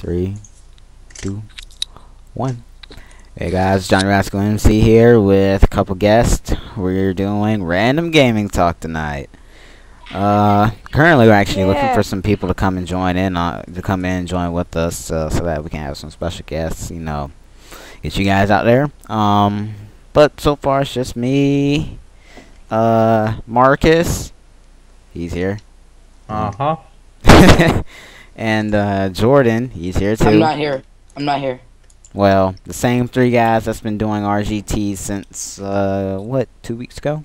three, two, one. Hey guys, Johnny Rascoe MC here with a couple guests. We're doing random gaming talk tonight. Uh, currently we're actually looking for some people to come and join in, uh, to come in and join with us, uh, so that we can have some special guests. You know, get you guys out there. Um, but so far it's just me, uh, Marcus. He's here. Uh huh. and uh, Jordan, he's here too. I'm not here. I'm not here. Well, the same three guys that's been doing RGT since uh, what two weeks ago,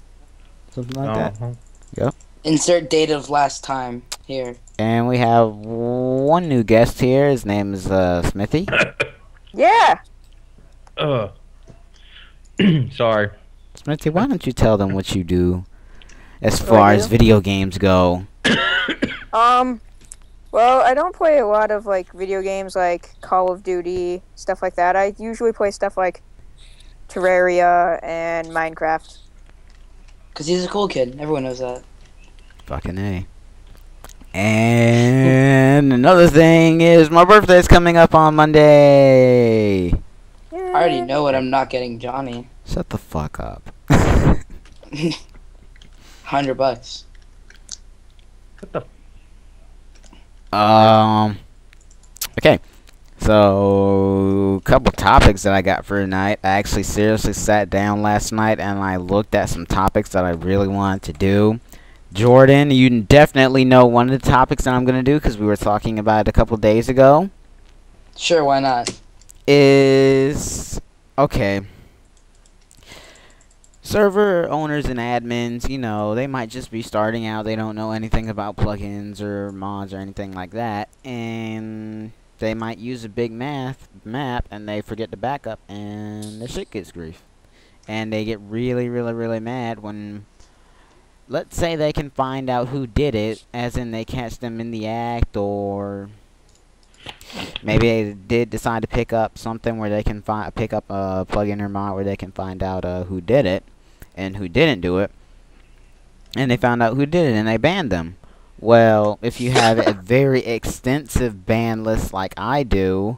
something like that. Uh-huh. Insert date of last time here. And we have one new guest here. His name is uh, Smithy. Yeah. Ugh. Sorry. Smithy, why don't you tell them what you do as far as video games go? Um. Well, I don't play a lot of like video games like Call of Duty stuff like that. I usually play stuff like Terraria and Minecraft. Cause he's a cool kid. Everyone knows that. Fucking a. And another thing is my birthday's coming up on Monday. Yeah. I already know what I'm not getting Johnny. Shut the fuck up. Hundred bucks. What the? Um. Okay. So, a couple topics that I got for tonight. I actually seriously sat down last night and I looked at some topics that I really wanted to do. Jordan, you definitely know one of the topics that I'm gonna do because we were talking about it a couple days ago. Sure, why not? Is okay. Server owners and admins, you know, they might just be starting out. They don't know anything about plugins or mods or anything like that, and they might use a big math map and they forget to back up, and their shit gets grief. And they get really, really, really mad when, let's say, they can find out who did it, as in they catch them in the act, or maybe they did decide to pick up something where they can find pick up a plugin or mod where they can find out uh, who did it and who didn't do it and they found out who did it and they banned them well if you have a very extensive ban list like i do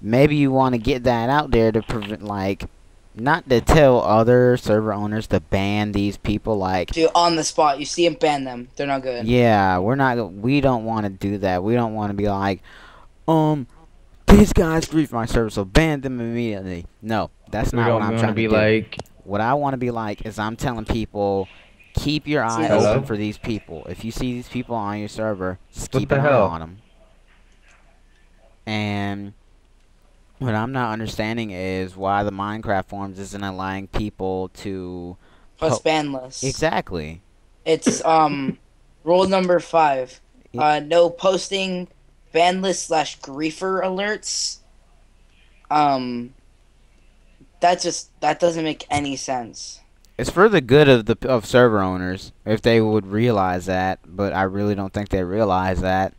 maybe you want to get that out there to prevent like not to tell other server owners to ban these people like Dude, on the spot. You see them ban them. They're not good. yeah, we're not. We don't want to do that. We don't want to be like, um, these guys grief my server, so ban them immediately. No, that's We not what I'm trying to be do. like. What I want to be like is I'm telling people, keep your eye Hello? open for these people. If you see these people on your server, just What keep the an hell? eye on them. And what I'm not understanding is why the Minecraft forums isn't allowing people to Plus ban lists. exactly. It's um rule number five. Uh no posting ban list slash griefer alerts. Um that just that doesn't make any sense. It's for the good of the of server owners if they would realize that, but I really don't think they realize that.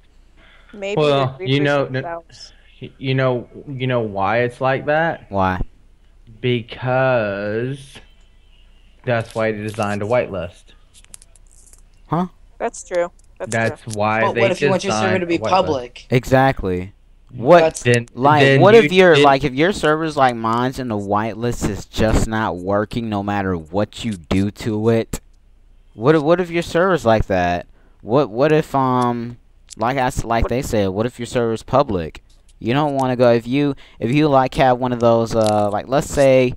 Maybe. Well, you know, themselves. You know. You know why it's like that? Why? Because that's why they designed a whitelist. Huh? That's true. That's, That's true. why But they what if you want your server to be a whitelist. public? Exactly. What That's Then, like then what you if your like if your server's like mine's and the whitelist is just not working no matter what you do to it? What if, what if your server's like that? What what if um like I like they said, what if your server's public? You don't want to go if you if you like have one of those uh like let's say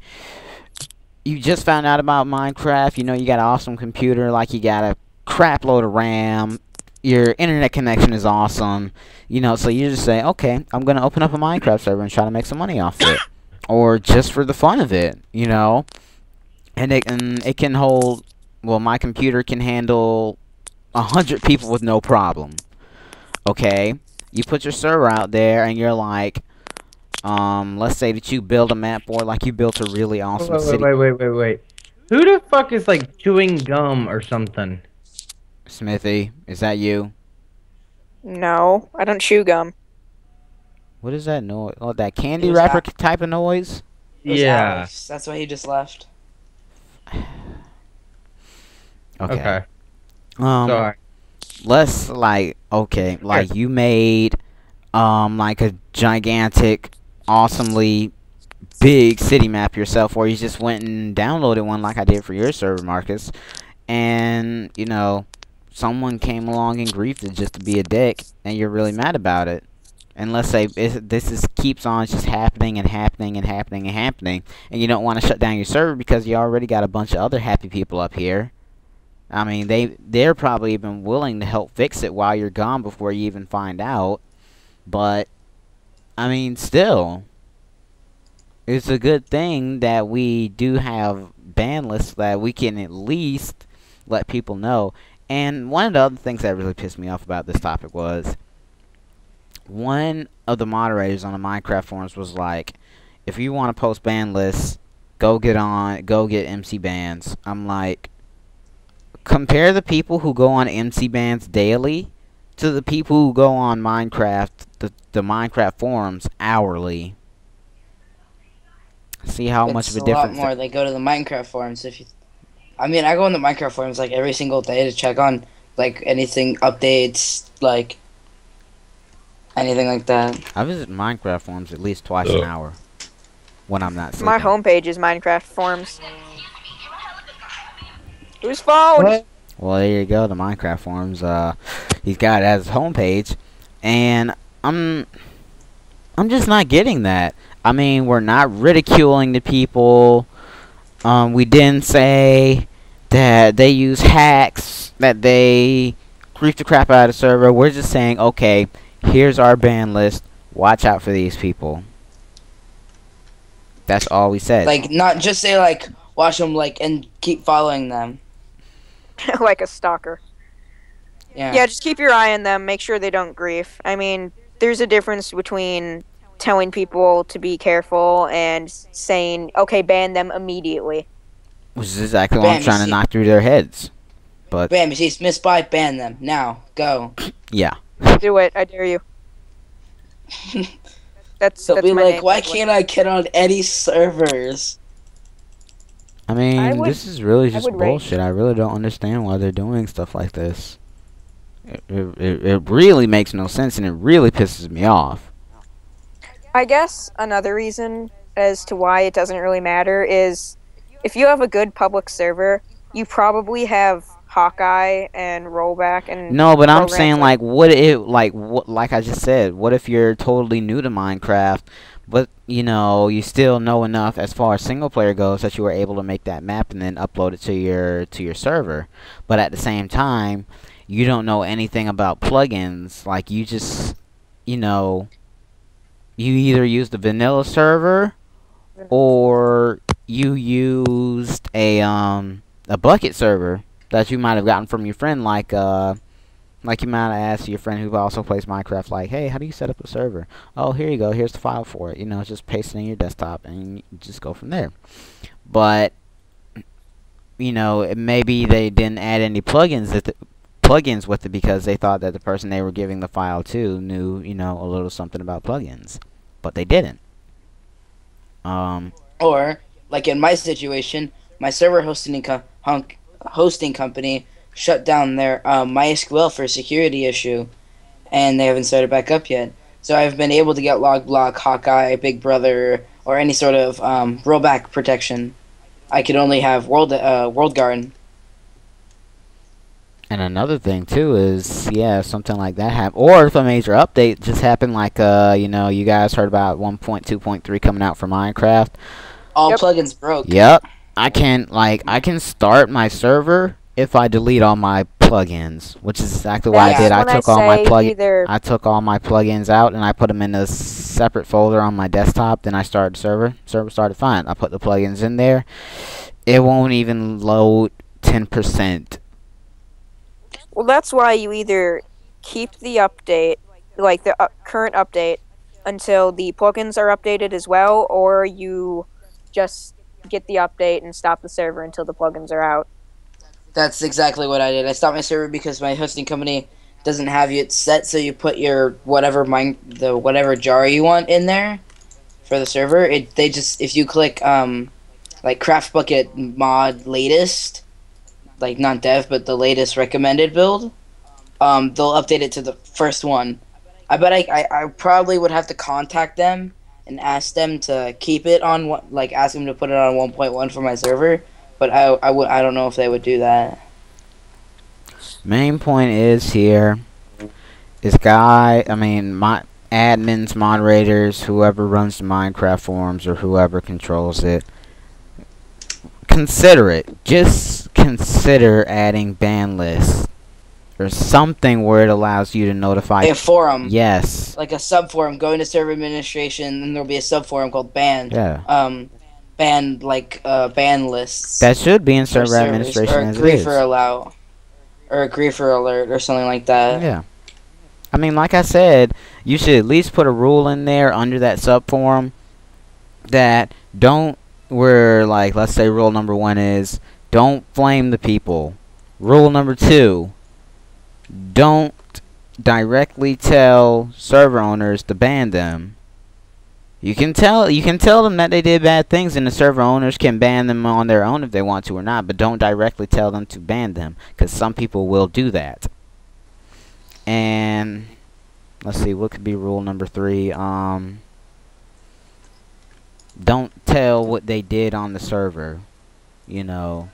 you just found out about Minecraft, you know you got an awesome computer, like you got a crap load of RAM, your internet connection is awesome, you know, so you just say, okay, I'm gonna open up a Minecraft server and try to make some money off it, or just for the fun of it, you know, and it and it can hold. Well, my computer can handle a hundred people with no problem. Okay, you put your server out there, and you're like, um, let's say that you build a map board, like you built a really awesome Wait, wait, city. wait, wait, wait, wait. Who the fuck is like chewing gum or something? Smithy, is that you? No, I don't chew gum. What is that noise? Oh, that candy wrapper Alex. type of noise? It Yeah. Alex. That's why he just left. Okay. Okay. Um, Sorry. let's like okay, like you made um like a gigantic, awesomely big city map yourself, or you just went and downloaded one like I did for your server, Marcus, and you know someone came along and griefed it just to be a dick, and you're really mad about it. And let's say this is keeps on just happening and happening and happening and happening, and you don't want to shut down your server because you already got a bunch of other happy people up here. I mean, they they're probably even willing to help fix it while you're gone before you even find out. But I mean, still, it's a good thing that we do have ban lists that we can at least let people know. And one of the other things that really pissed me off about this topic was one of the moderators on the Minecraft forums was like, if you want to post ban lists, go get on, go get MC bans. I'm like, compare the people who go on MC bans daily to the people who go on Minecraft, the, the Minecraft forums hourly. See how much of a It's difference. lot more. They go to the Minecraft forums. If you, I mean, I go on the Minecraft forums like every single day to check on like anything updates, like anything like that. I visit Minecraft forums at least twice an hour when I'm not sleeping. My homepage is Minecraft forums. Whose phone? What? Well, there you go. The Minecraft forums. Uh, he's got it as his homepage, and I'm, I'm just not getting that. I mean, we're not ridiculing the people. Um, we didn't say that they use hacks, that they grief the crap out of the server. We're just saying, okay, here's our ban list. Watch out for these people. That's all we said. Like not just say like watch them like and keep following them. like a stalker. Yeah. Yeah, just keep your eye on them. Make sure they don't grief. I mean, there's a difference between telling people to be careful and saying, okay, ban them immediately. Which is exactly what I'm Bam, trying to knock through their heads. But Bam! You see Smith Spy, ban them now. Go. Yeah. Do it. I dare you. That's So that's be like, name. why can't I get on any servers? I mean, I would- this is really I just would rate- bullshit. I really don't understand why they're doing stuff like this. It, it, it it really makes no sense, and it really pisses me off. I guess another reason as to why it doesn't really matter is if you have a good public server, you probably have Hawkeye and Rollback and No, but I'm saying like- like, what if like what like I just said, what if you're totally new to Minecraft, but you know you still know enough as far as single player goes that you were able to make that map and then upload it to your to your server, but at the same time, you don't know anything about plugins. Like you just, you know, you either use the vanilla server or you used a um a Bukkit server that you might have gotten from your friend like uh like you might have asked your friend who also plays Minecraft like, "Hey, how do you set up a server?" "Oh, here you go. Here's the file for it." You know, just paste it in your desktop and just go from there. But you know, maybe they didn't add any plugins that plugins with it because they thought that the person they were giving the file to knew, you know, a little something about plugins, but they didn't. Um, Or like in my situation, my server hosting co- hosting company shut down their um, MySQL for a security issue, and they haven't started back up yet. So I've been able to get Logblock, Hawkeye, Big Brother, or any sort of um, rollback protection. I could only have World uh, World Guard. And another thing too is, yeah, something like that happen, or if a major update just happened, like uh, you know, you guys heard about 1.2.3 coming out for Minecraft. All Yep. plugins broke. Yep, I can like I can start my server if I delete all my plugins, which is exactly what I That's did. I when took all my say plug Either I took all my plugins out and I put them in a separate folder on my desktop. Then I started server. Server started fine. I put the plugins in there. It won't even load 10%. Well, that's why you either keep the update, like the uh, current update, until the plugins are updated as well, or you just get the update and stop the server until the plugins are out. That's exactly what I did. I stopped my server because my hosting company doesn't have it set, so you put your whatever mine the whatever jar you want in there for the server. It they just if you click um like CraftBukkit mod latest, like not dev but the latest recommended build, um they'll update it to the first one. I bet I, I I probably would have to contact them and ask them to keep it on one, like ask them to put it on 1.1 for my server. But I I would I don't know if they would do that. Main point is here is guy, I mean, my admins, moderators, whoever runs the Minecraft forums or whoever controls it, consider it. Just consider adding ban lists or something where it allows you to notify. A forum, yes. like a sub forum, go into server administration, and there'll be a sub forum called ban. Yeah. Um, ban like uh ban lists. That should be in server administration or as it griefer is. allow, or a griefer alert or something like that. Yeah. I mean, like I said, you should at least put a rule in there under that sub forum that don't where like let's say rule number one is don't flame the people. Rule number two, don't directly tell server owners to ban them. You can tell you can tell them that they did bad things and the server owners can ban them on their own if they want to or not, but don't directly tell them to ban them cuz some people will do that. And let's see what could be rule number 3 um don't tell what they did on the server. You know,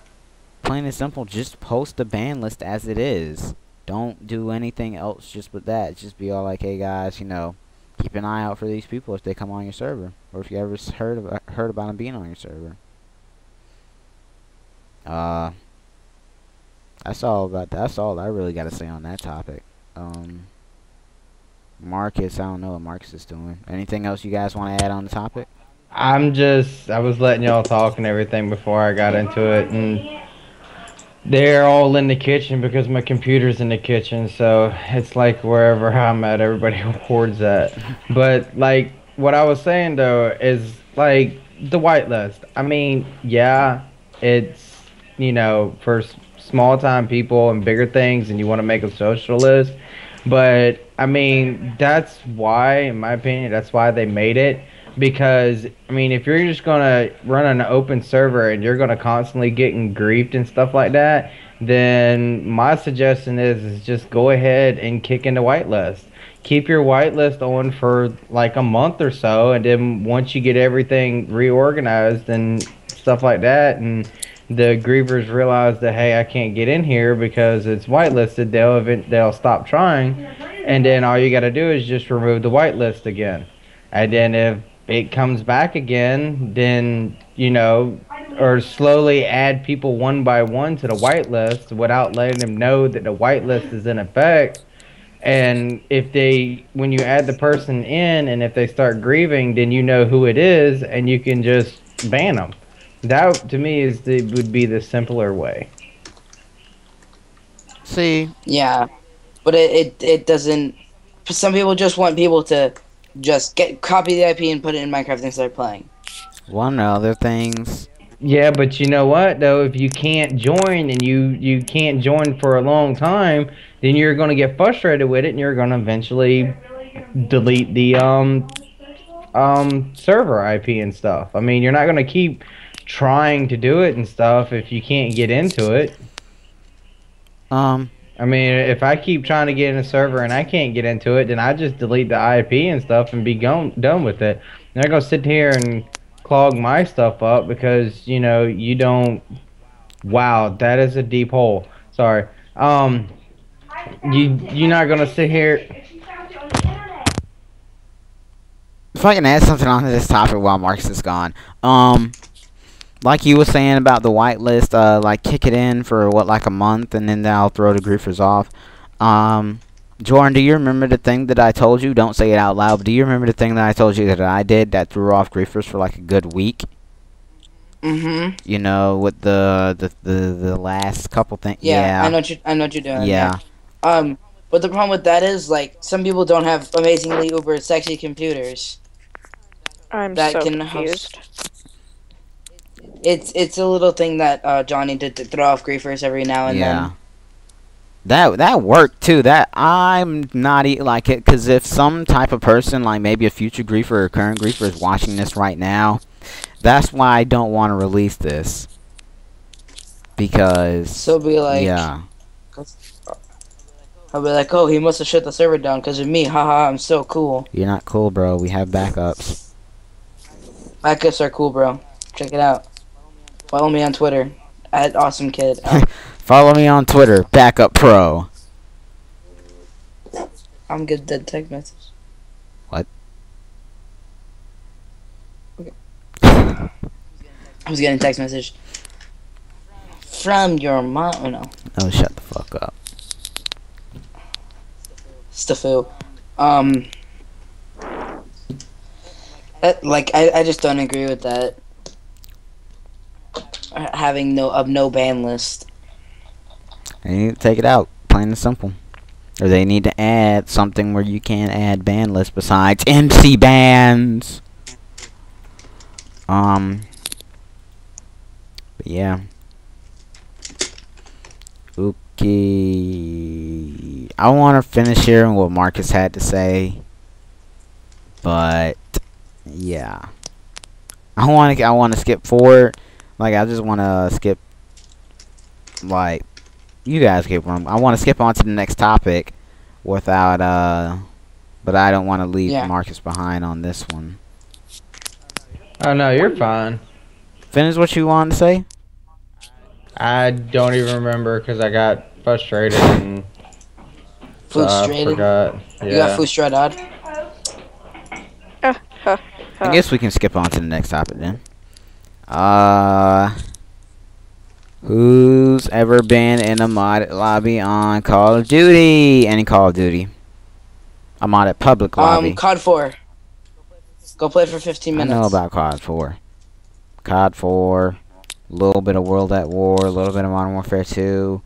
plain and simple, just post the ban list as it is. Don't do anything else just with that. Just be all like, hey guys, you know, keep an eye out for these people if they come on your server, or if you ever heard of, heard about them being on your server. Uh, that's all about that's all I really got to say on that topic. Um, Marcus, I don't know what Marcus is doing. Anything else you guys want to add on the topic? I'm just I was letting y'all talk and everything before I got into it and they're all in the kitchen because my computer's in the kitchen so it's like wherever I'm at everybody hoards that. But like what I was saying though is like the whitelist. I mean, yeah, it's you know for small time people and bigger things and you want to make a social list but I mean, that's why, in my opinion, that's why they made it. Because I mean, if you're just gonna run an open server and you're gonna constantly getting griefed and stuff like that, then my suggestion is is just go ahead and kick into whitelist. Keep your whitelist on for like a month or so, and then once you get everything reorganized and stuff like that, and the grievers realize that hey, I can't get in here because it's whitelisted, they'll event- they'll stop trying, and then all you got to do is just remove the whitelist again, and then if it comes back again, then you know, or slowly add people one by one to the whitelist without letting them know that the whitelist is in effect. And if they, when you add the person in, and if they start grieving, then you know who it is, and you can just ban them. That to me is the would be the simpler way. See, Yeah, but it, it it doesn't. Some people just want people to just get copy the IP and put it in Minecraft and start playing. one other things. Yeah, but you know what though? If you can't join and you you can't join for a long time, then you're gonna get frustrated with it, and you're gonna eventually delete the um um server IP and stuff. I mean, you're not gonna keep trying to do it and stuff if you can't get into it. Um, I mean, if I keep trying to get in a server and I can't get into it, then I just delete the IP and stuff and be gone, done with it. I'm not gonna sit here and clog my stuff up because you know you don't. Wow, that is a deep hole. Sorry. Um, you you're not gonna sit here. if I can add something onto this topic while Marcus is gone, um, like you were saying about the whitelist, uh, like kick it in for what, like a month, and then they'll throw the griefers off. Um, Jordan, do you remember the thing that I told you? Don't say it out loud. But do you remember the thing that I told you that I did that threw off griefers for like a good week? Mm-hmm. You know, with the the the, the last couple things. Yeah, Yeah, I know what you I know what you're doing. yeah. Um, but the problem with that is like some people don't have amazingly uber sexy computers. I'm That so can confused. It's it's a little thing that uh, Johnny did to throw off griefers every now and yeah. then. That that worked too. That I'm not e- like it because if some type of person, like maybe a future griefer or current griefer, is watching this right now, that's why I don't want to release this. Because So be like yeah, I'll be like, oh, he must have shut the server down because of me. Haha, I'm so cool. You're not cool, bro. We have backups. Backups are cool, bro. Check it out. Follow me on Twitter at awesome kid. Follow me on Twitter, Backup Pro. I'm good. Dead text message. What? Okay. I was getting a text message from your mom. Oh no, Oh, shut the fuck up. Staffu. Um, that, like I, I just don't agree with that. Having no of no ban list. They need to take it out, plain and simple. Or they need to add something where you can add ban lists besides MC bans. Um. But yeah. Okay. I want to finish hearing what Marcus had to say. But yeah. I want to I want to skip forward. Like I just want to skip like you guys get one. I want to skip on to the next topic without uh but I don't want to leave Yeah. Marcus behind on this one. Oh no, you're fine. Finish what you wanted to say? I don't even remember because I got frustrated and so I Frustrated. forgot. You got Yeah. frustrated. Uh, uh, uh. I guess we can skip on to the next topic then. Uh Who's ever been in a modded lobby on Call of Duty? Any Call of Duty? A modded public lobby. Um, COD 4. Go play for 15 minutes. I know about COD 4. COD 4, a little bit of World at War, a little bit of Modern Warfare 2.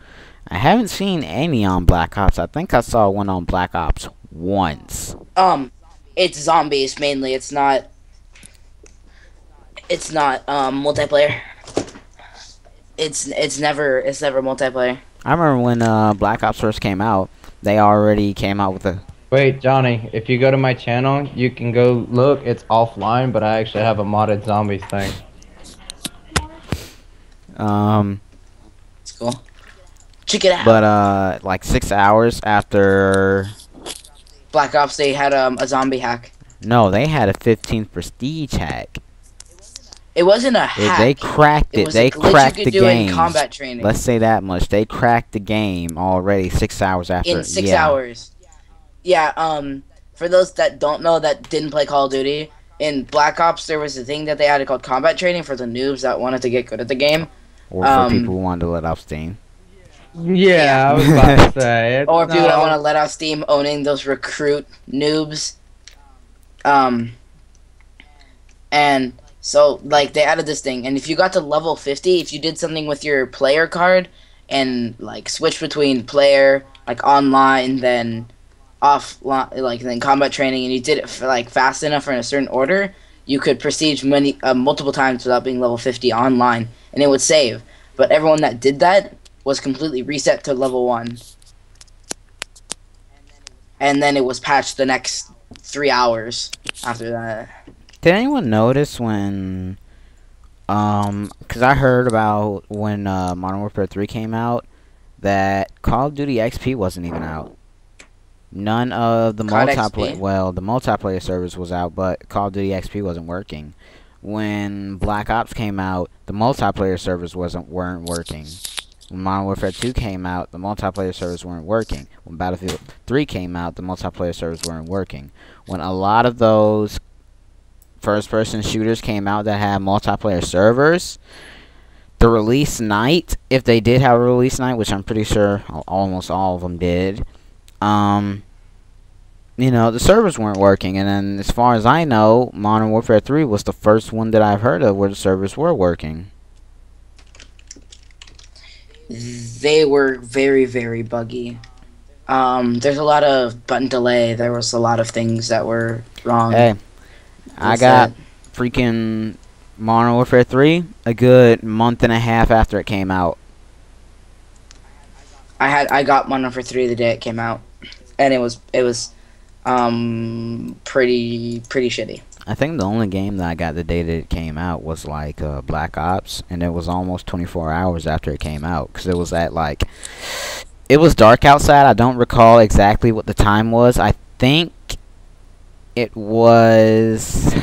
I haven't seen any on Black Ops. I think I saw one on Black Ops once. Um, it's zombies mainly. It's not. It's not um multiplayer. It's it's never it's never multiplayer. I remember when uh, Black Ops first came out, they already came out with a. Wait, Johnny, if you go to my channel, you can go look. It's offline, but I actually have a modded zombies thing. Um, It's cool. Check it out. but uh, like six hours after. Black Ops they had um a zombie hack. No, they had a 15th prestige hack. It wasn't a It- hack. they cracked It it. was They a cracked you the could do in game. combat training. Let's say that much. They cracked the game already six hours after. in six yeah. hours. Yeah, um, for those that don't know that didn't play Call of Duty, in Black Ops there was a thing that they had called combat training for the noobs that wanted to get good at the game, Or for Um, people who wanted to let off steam. Yeah, I was about to say. It's or people that want to let out steam owning those recruit noobs. Um, and so like they added this thing, and if you got to level fifty, if you did something with your player card and like switch between player like online then offline like then combat training, and you did it for like fast enough or in a certain order, you could proceed many uh, multiple times without being level fifty online, and it would save. But everyone that did that was completely reset to level one and then it was patched the next three hours after that. Did anyone notice when, um, because I heard about when uh, Modern Warfare 3 came out that Call of Duty XP wasn't even out. None of the multiplayer, XP? well, the multiplayer service was out, but Call of Duty XP wasn't working. When Black Ops came out, the multiplayer servers wasn't weren't working. When Modern Warfare 2 came out, the multiplayer servers weren't working. When Battlefield 3 came out, the multiplayer servers weren't working. When a lot of those first person shooters came out that had multiplayer servers, the release night, if they did have a release night, which I'm pretty sure almost all of them did, um, you know, the servers weren't working. And then, as far as I know, Modern Warfare 3 was the first one that I've heard of where the servers were working. They were very, very buggy. Um, there's a lot of button delay. There was a lot of things that were wrong. Hey, I got that. freaking Modern Warfare 3 a good month and a half after it came out. I had I got Modern Warfare three the day it came out, and it was it was um pretty pretty shitty. I think the only game that I got the day that it came out was like uh, Black Ops, and it was almost 24 hours after it came out because it was at like it was dark outside. I don't recall exactly what the time was. I think it was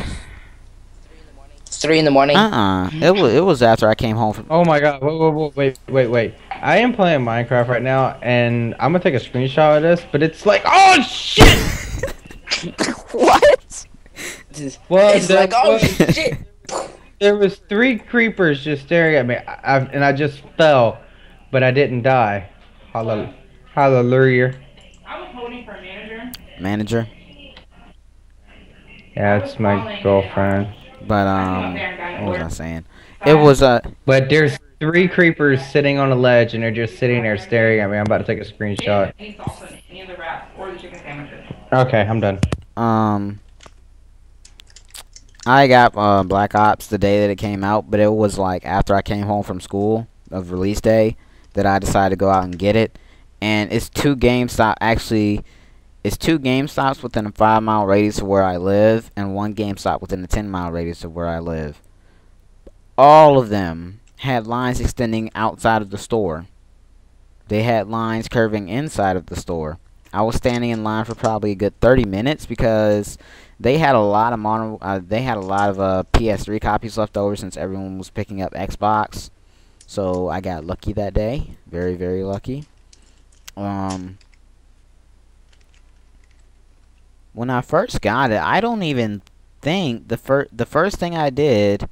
three in the morning. uh uh It was it was after I came home from Oh my god, wait, wait, wait, wait, wait, wait. I am playing Minecraft right now, and I'm gonna take a screenshot of this, but it's like, oh shit! what? Well, it's there like, oh was- shit. There was three creepers just staring at me, I, I, and I just fell, but I didn't die. Hallel- Hallelujah. I was holding for a manager. manager. Yeah, it's my girlfriend. But um up there and got what was I saying? It was uh But there's three creepers sitting on a ledge, and they're just sitting there staring at me. I'm about to take a screenshot. Any salsa, any of the wraps, or the chicken sandwiches. Okay, I'm done. um I got uh, Black Ops the day that it came out, but it was like after I came home from school of release day that I decided to go out and get it. And it's two GameStop actually it's two GameStops within a five mile radius of where I live and one GameStop within a ten mile radius of where I live. All of them had lines extending outside of the store. They had lines curving inside of the store. I was standing in line for probably a good 30 minutes because they had a lot of mono, uh, they had a lot of uh, PS3 copies left over since everyone was picking up Xbox. So I got lucky that day, very very lucky. Um, when I first got it, I don't even think the first the first thing I did.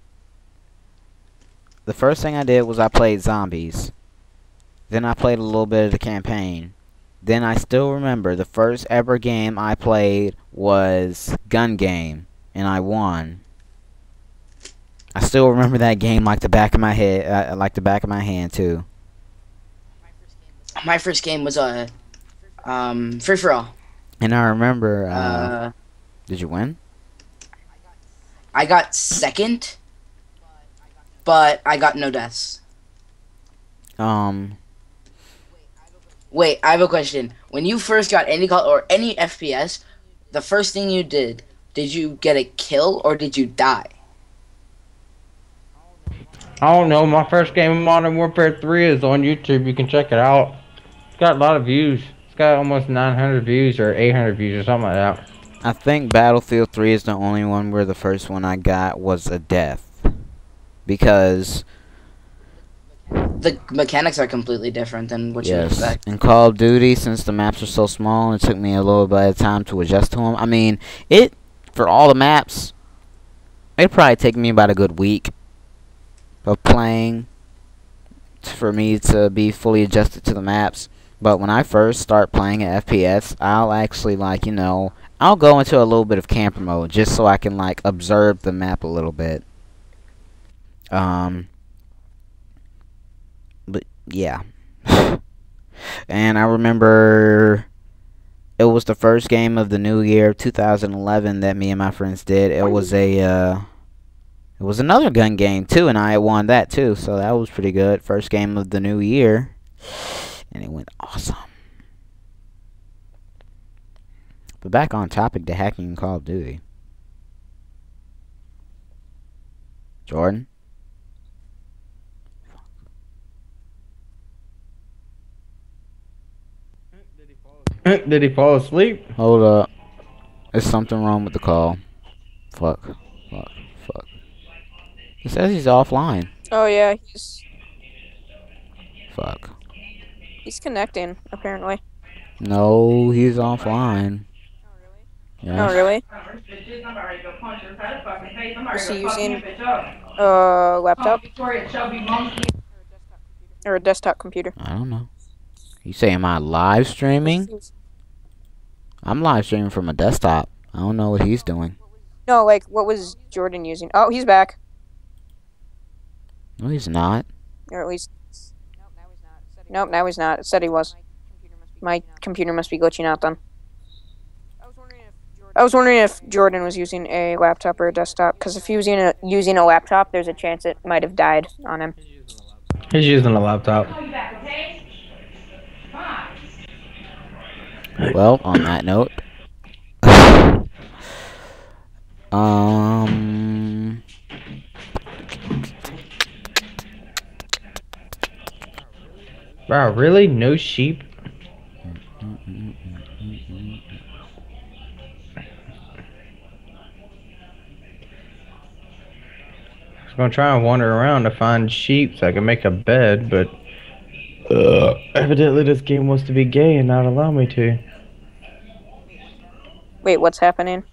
The first thing I did was I played zombies. Then I played a little bit of the campaign. Then I still remember the first ever game I played was Gun Game, and I won. I still remember that game like the back of my head, uh, like the back of my hand too. My first game was a um, free for all. And I remember, uh, Uh, did you win? I got second, but I got no deaths. Um, Wait, I have a question. When you first got any call or any FPS, the first thing you did, did you get a kill or did you die? I don't know. My first game of Modern Warfare 3 is on YouTube. You can check it out. It's got a lot of views. It's got almost 900 views or 800 views or something like that. I think Battlefield 3 is the only one where the first one I got was a death. Because, The mechanics are completely different than what you yes, expect. in Call of Duty, since the maps are so small, it took me a little bit of time to adjust to them. I mean, it, for all the maps, it'd probably take me about a good week of playing for me to be fully adjusted to the maps. But when I first start playing at FPS, I'll actually like, you know, I'll go into a little bit of camper mode just so I can like observe the map a little bit. Um but yeah. and I remember it was the first game of the new year 2011 that me and my friends did. It was a uh it was another gun game too and I won that too. So that was pretty good. First game of the new year and it went awesome. But back on topic to hacking Call of Duty. Jordan? Did he fall asleep? Hold up. There's something wrong with the call. Fuck. Fuck. Fuck. He says he's offline. Oh yeah, he's Fuck. He's connecting apparently. No, he's offline. Oh really? Bitches, I'm ready to go punch her side of fucking face. I'm Is he to fuck you, using- bitch up. Uh, laptop Victoria Shelby monkey. or a desktop computer? I don't know. You say am I live streaming? I'm live streaming from a desktop. I don't know what he's doing. No, like what was Jordan using? Oh, he's back, No, he's not. or at least. Nope, now he's not. It said he was. My computer must be glitching out then. I was wondering if Jordan was using a laptop or a desktop, because if he was using a, using a laptop, there's a chance it might have died on him. He's using a laptop. Call you back, okay? Fine. Well, on that note. um. Wow, really? No sheep? I'm gonna try and wander around to find sheep so I can make a bed, but uh, evidently this game wants to be gay and not allow me to. Wait, what's happening?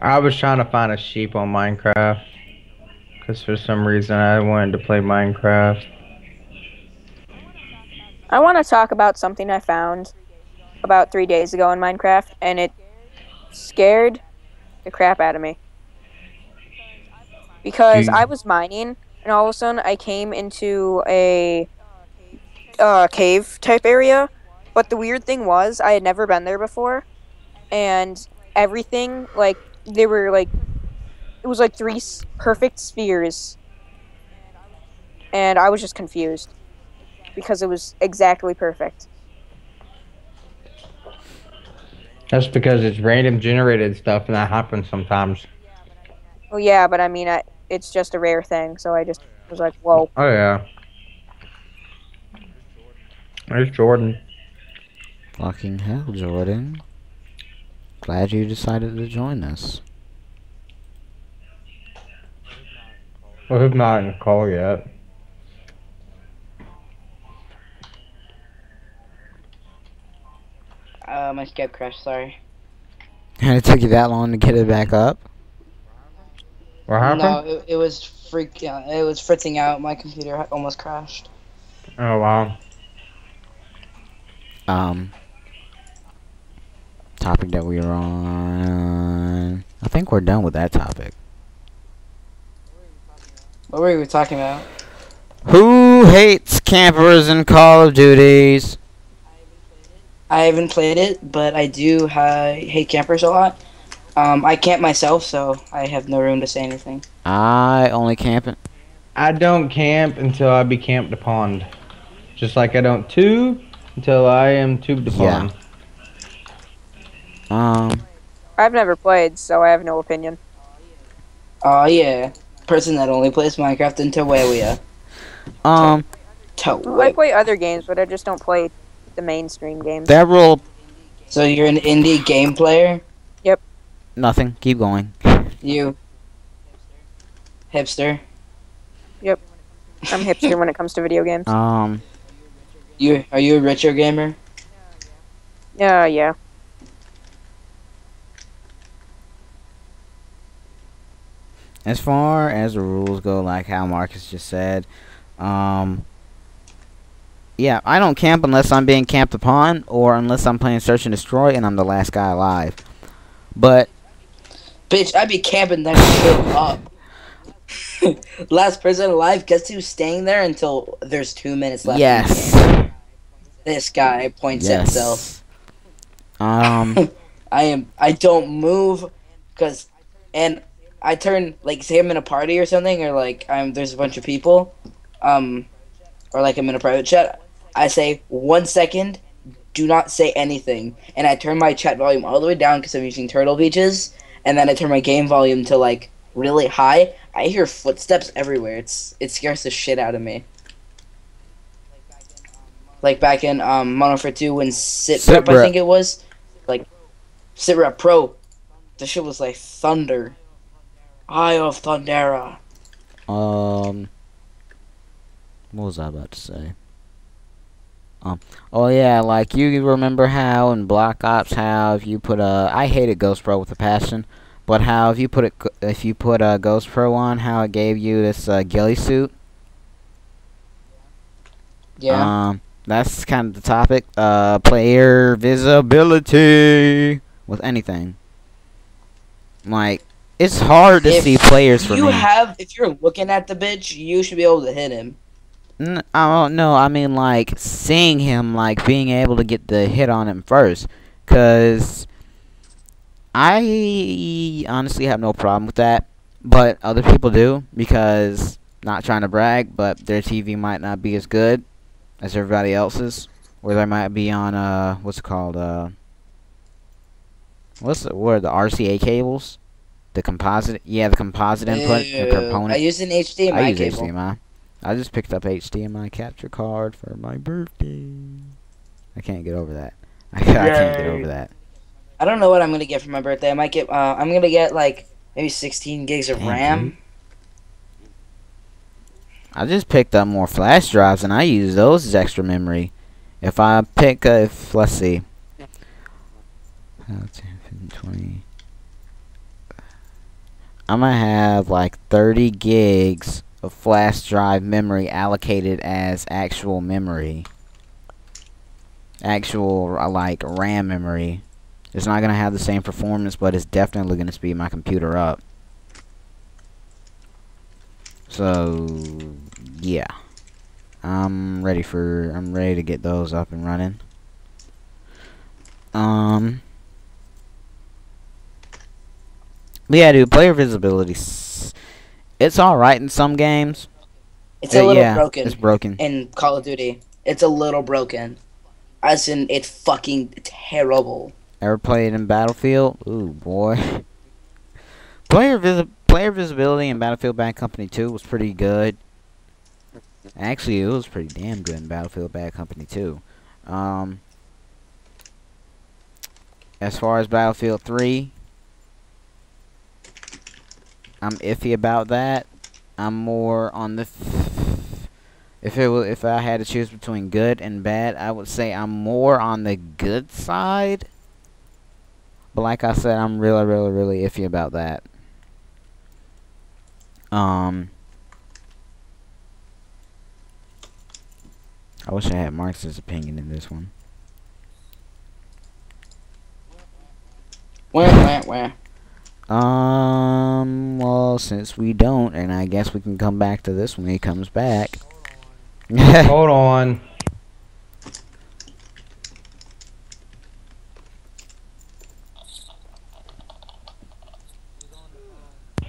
I was trying to find a sheep on Minecraft. Because for some reason I wanted to play Minecraft. I want to talk about something I found about three days ago in Minecraft, and it scared the crap out of me. Because I was mining, and all of a sudden I came into a uh, cave type area. But the weird thing was, I had never been there before, and everything like they were like it was like three perfect spheres, and I was just confused because it was exactly perfect. That's because it's random generated stuff and that happens sometimes. Well, yeah, but I mean, I, it's just a rare thing, so I just was like, whoa. Oh yeah. There's Jordan. Fucking hell, Jordan. Glad you decided to join us. Well, who's not in the call yet? Uh, my Skype crashed. Sorry. And it took you that long to get it back up? What happened? No, it, it was freak. Yeah, it was fritzing out. My computer almost crashed. Oh wow. Um. Topic that we were on. I think we're done with that topic. What were we talking about? Who hates campers in Call of Duties? I haven't played it, but I do ha- hate campers a lot. Um, I camp myself, so I have no room to say anything. I only camp it. I don't camp until I be camped upon. Just like I don't tube until I am tubed Yeah. upon. Um. I've never played, so I have no opinion. Oh yeah, person that only plays Minecraft in Terraria. Um. I Terraria. play other games, but I just don't play the mainstream games. That rule. So you're an indie game player? Yep. Nothing. Keep going. You hipster? Yep. I'm hipster when it comes to video games. Um. You are you a retro gamer? Yeah, yeah. As far as the rules go, like how Marcus just said, um, yeah, I don't camp unless I'm being camped upon, or unless I'm playing Search and Destroy and I'm the last guy alive. But Bitch, I'd be camping that shit up. Last person alive gets to staying there until there's two minutes left. yes. This guy points at himself. yes. Um, I am. I don't move, cause, and I turn like say I'm in a party or something, or like I'm there's a bunch of people, um, or like I'm in a private chat. I say one second, do not say anything, and I turn my chat volume all the way down because I'm using Turtle Beaches, and then I turn my game volume to like really high. I hear footsteps everywhere. It's it scares the shit out of me. Like back in um Modern Warfare 2 when Sit Rep, I think it was, like Sitrep Pro, the shit was like thunder. Eye of Thundera. um, what was I about to say? Um, oh yeah, like you remember how in Black Ops, how if you put a, I hated Ghost Pro with a passion, but how if you put it, if you put a Ghost Pro on, how it gave you this uh, ghillie suit. Yeah. Um, that's kind of the topic. Uh, player visibility with anything. Like, it's hard to If see players for you me. have, if you're looking at the bitch, you should be able to hit him. N- I don't know. I mean, like seeing him, like being able to get the hit on him first, cause I honestly have no problem with that, but other people do because not trying to brag, but their TV might not be as good as everybody else's, or they might be on uh, what's it called uh, what's the word? The RCA cables, the composite. Yeah, the composite input, the component. I use an HDMI I use cable. HDMI. I just picked up HDMI capture card for my birthday. I can't get over that. I, I can't get over that. I don't know what I'm gonna get for my birthday. I might get. Uh, I'm gonna get like maybe 16 gigs of Damn, RAM. dude. I just picked up more flash drives and I use those as extra memory. If I pick, uh, if let's see, Uh, 10, 15, 20. I'm gonna have like 30 gigs of flash drive memory allocated as actual memory. Actual uh, like RAM memory. It's not gonna have the same performance, but it's definitely gonna speed my computer up. So yeah. I'm ready for I'm ready to get those up and running. Um yeah, dude, player visibility it's alright in some games. It's a little yeah, broken It's broken. in Call of Duty. It's a little broken. As in, it's fucking terrible. Ever played in Battlefield? Ooh boy. Player visi- player visibility in Battlefield Bad Company 2 was pretty good. Actually, it was pretty damn good in Battlefield Bad Company 2. Um, as far as Battlefield 3, I'm iffy about that. I'm more on the. If it wa if I had to choose between good and bad, I would say I'm more on the good side. But like I said, I'm really, really, really iffy about that. Um, I wish I had Marx's opinion in this one. Wah, wah, wah. Um, well, since we don't, and I guess we can come back to this when he comes back. Hold on.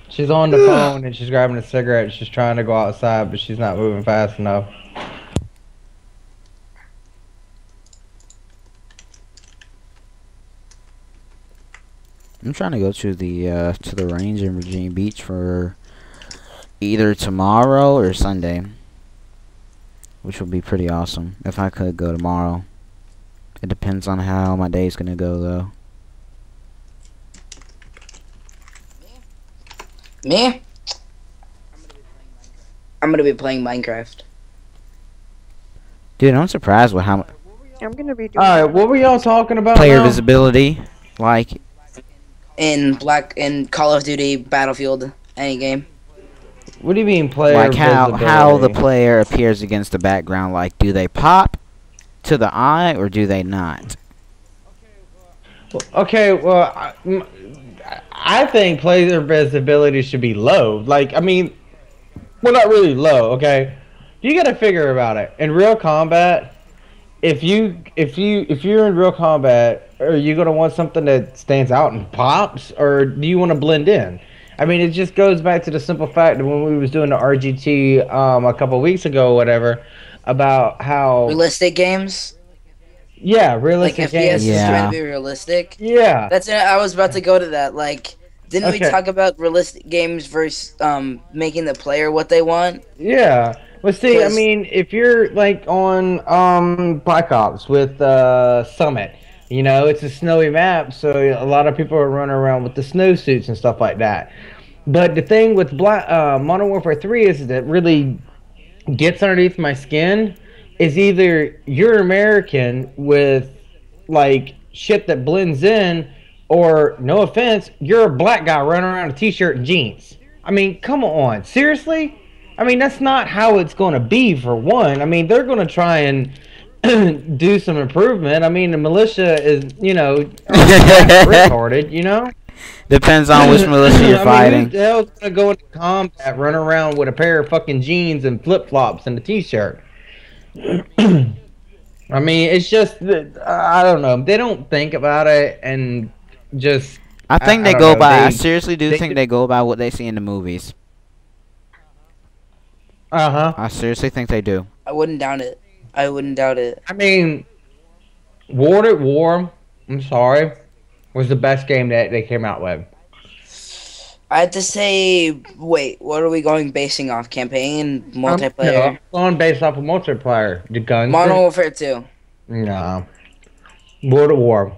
She's on the phone and she's grabbing a cigarette. She's trying to go outside, but she's not moving fast enough. I'm trying to go to the uh, to the range in Virginia Beach for either tomorrow or Sunday, which would be pretty awesome if I could go tomorrow. It depends on how my day's gonna go though. Me? I'm gonna be playing Minecraft. Dude, I'm surprised with how I'm gonna be doing. All right, what were y'all talking about? player now? visibility, like in Black in Call of Duty Battlefield any game. What do you mean player like how how the player appears against the background. Like, do they pop to the eye or do they not? Okay, well, I think player visibility should be low. Like, I mean, well, not really low. Okay, you got to figure about it in real combat. If you if you if you're in real combat, are you gonna want something that stands out and pops, or do you want to blend in? I mean, it just goes back to the simple fact that when we was doing the RGT um, a couple weeks ago, or whatever, about how Realistic games, yeah, like realistic FPS games. is Yeah. trying to be realistic. Yeah, That's it. I was about to go to that. Like, didn't we talk about realistic games versus um making the player what they want? Yeah. Well, see, I mean, if you're like on um Black Ops with uh Summit, you know, it's a snowy map, so a lot of people are running around with the snowsuits and stuff like that. But the thing with Black uh, Modern Warfare 3 is that really gets underneath my skin is either you're American with like shit that blends in, or no offense, you're a black guy running around a t-shirt and jeans. I mean, come on, seriously? I mean, that's not how it's going to be. For one, I mean, they're going to try and do some improvement. I mean, the militia is, you know, retarded. You know, Depends on which militia you're I fighting. Mean, who the hell's gonna go into combat, run around with a pair of fucking jeans and flip flops and a t-shirt? I mean, it's just I don't know. They don't think about it and just I think I they don't go know, by. I seriously do they- think they go by what they see in the movies. uh huh. I seriously think they do. I wouldn't doubt it. I wouldn't doubt it. I mean, World at War. I'm sorry, was the best game that they came out with. I have to say, wait, what are we going basing off? Campaign, multiplayer, Um, no, on based off of multiplayer. The guns. Modern Warfare 2. No. World at War.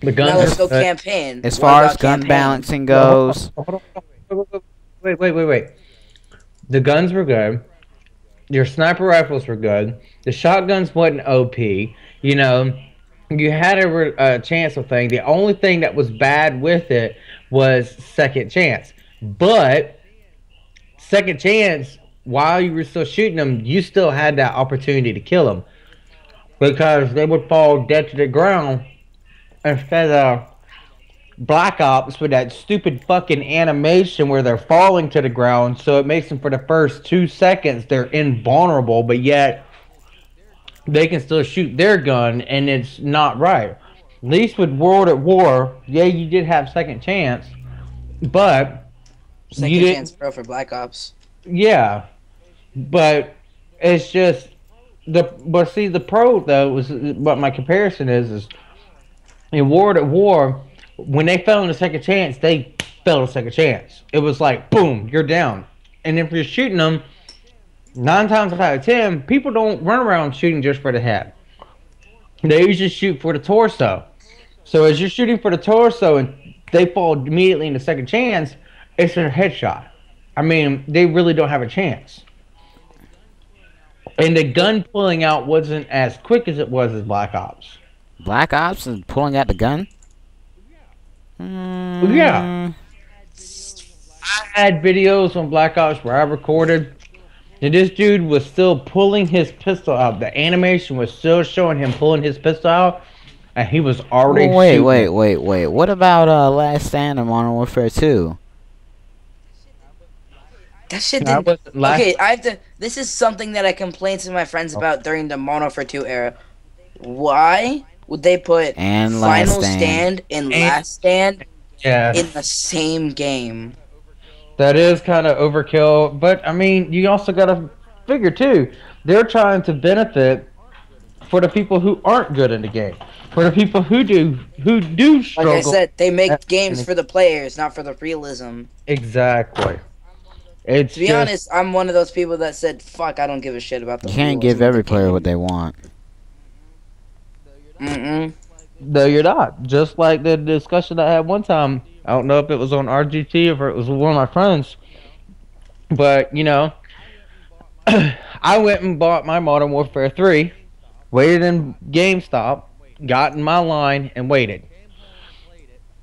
The guns. Now let's go campaign. As What far as gun campaign? balancing goes, Hold on, hold on, Wait, wait, wait, wait. The guns were good. Your sniper rifles were good. The shotguns wasn't OP. You know, you had a, a chance of thing. The only thing that was bad with it was second chance. But second chance, while you were still shooting them, you still had that opportunity to kill them because they would fall dead to the ground instead of Black Ops with that stupid fucking animation where they're falling to the ground. So it makes them for the first two seconds they're invulnerable, but yet they can still shoot their gun, and it's not right. At least with World at War, yeah, you did have second chance, but Second chance pro for Black Ops. yeah, but it's just the but see the pro though was what my comparison is is in World at War when they fell in the second chance they fell a second chance. It was like boom, you're down, and if you're shooting them nine times out of ten, people don't run around shooting just for the head. They usually shoot for the torso. So as you're shooting for the torso and they fall immediately in the second chance, it's a headshot. I mean, they really don't have a chance. And the gun pulling out wasn't as quick as it was as Black Ops. Black Ops is pulling out the gun. Mm, Yeah. I had videos on Black Ops where I recorded, and this dude was still pulling his pistol out. The animation was still showing him pulling his pistol out, and he was already. wait, shooting. wait, wait, wait. What about uh, Last Stand and Modern Warfare 2? That shit didn't. wasn't. Okay, I have to. This is something that I complained to my friends about during the Modern Warfare Two era. Why would they put And Final Stand. Stand and And- Last Stand Yeah, in the same game? that is kind of overkill. But I mean, you also got to figure too. They're trying to benefit for the people who aren't good in the game, for the people who do who do struggle. Like. I said, they make games for the players, not for the realism. exactly. It's To be just- honest, I'm one of those people that said, "Fuck, I don't give a shit about the." You can't realism give every player game." what they want. Mm-mm. No, you're not. Just like the discussion I had one time. I don't know if it was on RGT or if it was with one of my friends. But, you know, I went and bought my Modern Warfare 3, waited in GameStop, got in my line, and waited.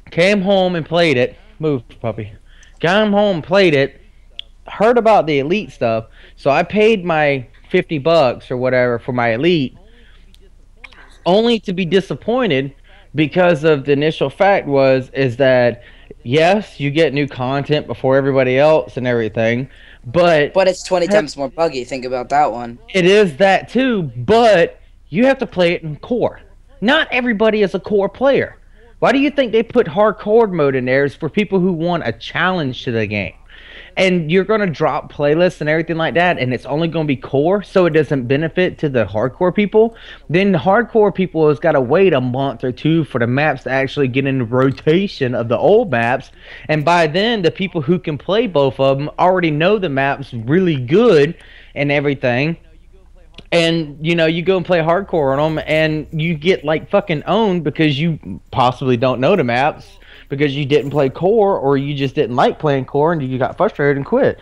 Came home and played it. Move, puppy. Came home, played it, heard about the Elite stuff, so I paid my 50 bucks or whatever for my Elite only to be disappointed because of the initial fact was is that yes you get new content before everybody else and everything but But it's 20 Heck- times more buggy. Think about that one. it is that too but you have to play it in core not everybody is a core player why do you think they put hardcore mode in there is for people who want a challenge to the game and you're going to drop playlists and everything like that and it's only going to be core so it doesn't benefit to the hardcore people then the hardcore people has got to wait a month or two for the maps to actually get in rotation of the old maps and by then the people who can play both of them already know the maps really good and everything and you know you go and play hardcore on them and you get like fucking owned because you possibly don't know the maps because you didn't play core or you just didn't like playing core and you got frustrated and quit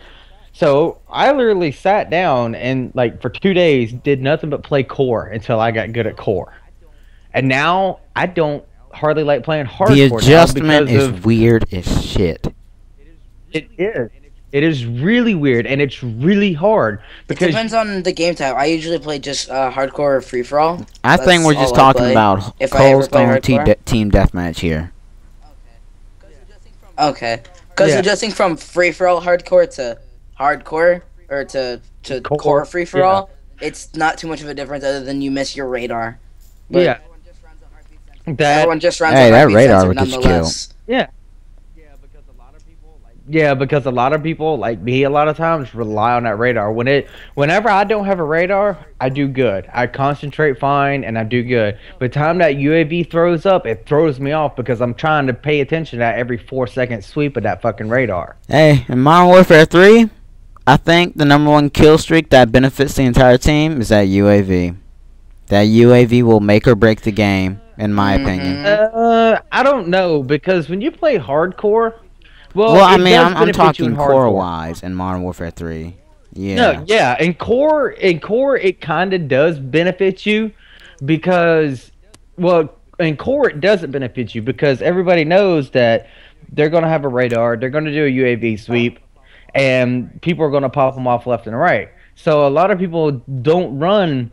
so i literally sat down and like for two days did nothing but play core until i got good at core and now i don't hardly like playing hardcore The adjustment because is of- weird as shit. it is it is really weird and it's really hard It because depends on the game type. I usually play just uh, hardcore or free for all. I That's think we're just talking about If I Cold Stone T- de- Team Deathmatch here. Okay, because Yeah. adjusting from free for all hardcore to hardcore or to to Core, core, free for yeah. all, it's not too much of a difference other than you miss your radar. But yeah that everyone just runs Hey, on that heartbeat radar sensor would get you nonetheless. Yeah, because a lot of people like me a lot of times rely on that radar. When it whenever I don't have a radar, I do good. I concentrate fine and I do good. But time that UAV throws up, it throws me off because I'm trying to pay attention to that every four second sweep of that fucking radar. Hey, in Modern Warfare 3, I think the number one kill streak that benefits the entire team is that UAV. That UAV will make or break the game, in my Mhm. opinion. Uh, I don't know because when you play hardcore, well, Well, I mean, I'm, I'm benefit you in talking core wise in Modern Warfare 3. Yeah. No, yeah, in core, in core, it kind of does benefit you because, well, in core, it doesn't benefit you because everybody knows that they're going to have a radar, they're going to do a UAV sweep, and people are going to pop them off left and right. So a lot of people don't run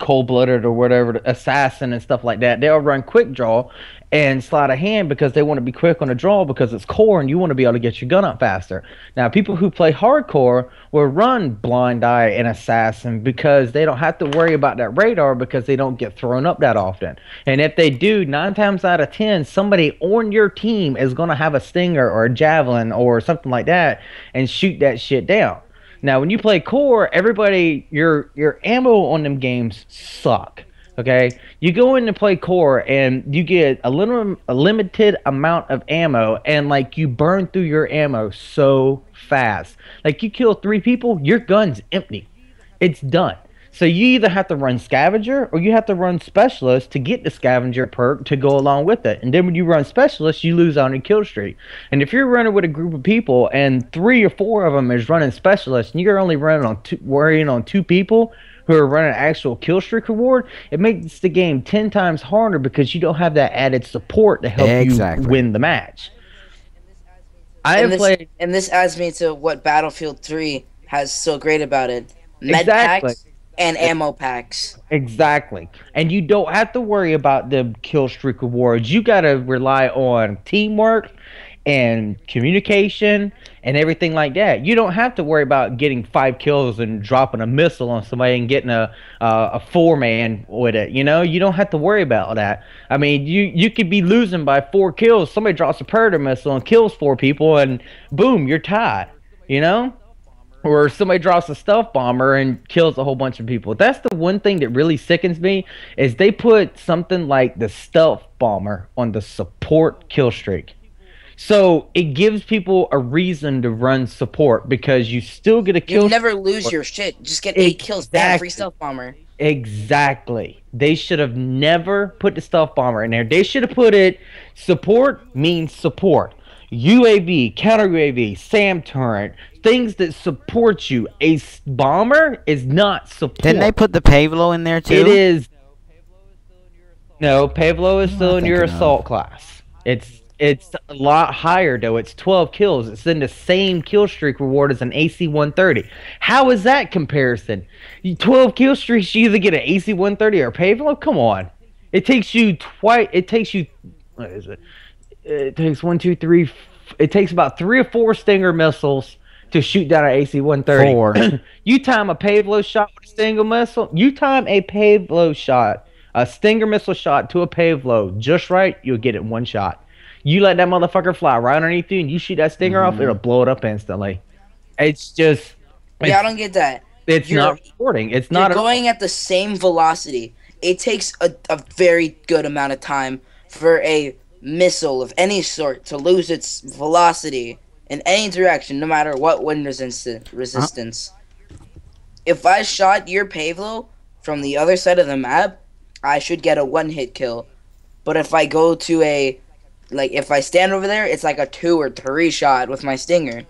cold blooded or whatever, assassin and stuff like that. They'll run quick draw and sleight of hand because they want to be quick on the draw because it's core and you want to be able to get your gun up faster. Now, people who play hardcore will run blind eye and assassin because they don't have to worry about that radar because they don't get thrown up that often. And if they do, nine times out of ten, somebody on your team is going to have a stinger or a javelin or something like that and shoot that shit down. Now, when you play core, everybody your your ammo on them games suck. Okay, you go in to play core and you get a little a limited amount of ammo, and like you burn through your ammo so fast. Like you kill three people, your gun's empty. It's done. So you either have to run scavenger or you have to run specialist to get the scavenger perk to go along with it. And then when you run specialist, you lose on your kill streak. And if you're running with a group of people and three or four of them is running specialist and you're only running on two, worrying on two people who are running actual kill streak reward, it makes the game ten times harder because you don't have that added support to help Exactly. you win the match. I and have this, played and this adds me to what Battlefield 3 has so great about it. Med Exactly. packs and ammo packs. Exactly. And you don't have to worry about the kill streak awards. You got to rely on teamwork and communication and everything like that. You don't have to worry about getting five kills and dropping a missile on somebody and getting a uh, a four man with it. You know, you don't have to worry about that. I mean, you you could be losing by four kills. Somebody drops a predator missile and kills four people, and boom, you're tied. You know or somebody drops a stealth bomber and kills a whole bunch of people. That's the one thing that really sickens me is they put something like the stealth bomber on the support kill streak. So it gives people a reason to run support because you still get a kill. You never lose your shit. Just get eight kills. Bam, free Exactly. stealth bomber. Exactly. They should have never put the stealth bomber in there. They should have put it support means support. UAV, counter UAV, SAM turret, things that support you. A s- bomber is not support. Didn't they put the Pave Low in there too? It is. No, Pave Low is still in your of? assault class. It's it's a lot higher though. It's 12 kills. It's in the same kill streak reward as an AC 130. How is that comparison? 12 kill streaks, you either get an AC 130 or Pave Low. Come on, it takes you twice. It takes you. What is it? It takes one, two, three. It takes about three or four Stinger missiles to shoot down an AC 130. Four. you time a Pave Low shot with a Stinger missile. You time a Pave Low shot, a Stinger missile shot to a Pave Low just right, you'll get it in one shot. You let that motherfucker fly right underneath you, and you shoot that Stinger off, Mhm. it'll blow it up instantly. It's just. Yeah, I don't get that. it's you're- not reporting. It's You're not. a- going at the same velocity. It takes a, a very good amount of time for a missile of any sort to lose its velocity in any direction, no matter what wind resist- resistance. If I shot your Pave Low from the other side of the map, I should get a one hit kill. But if I go to a like if I stand over there, it's like a two or three shot with my stinger.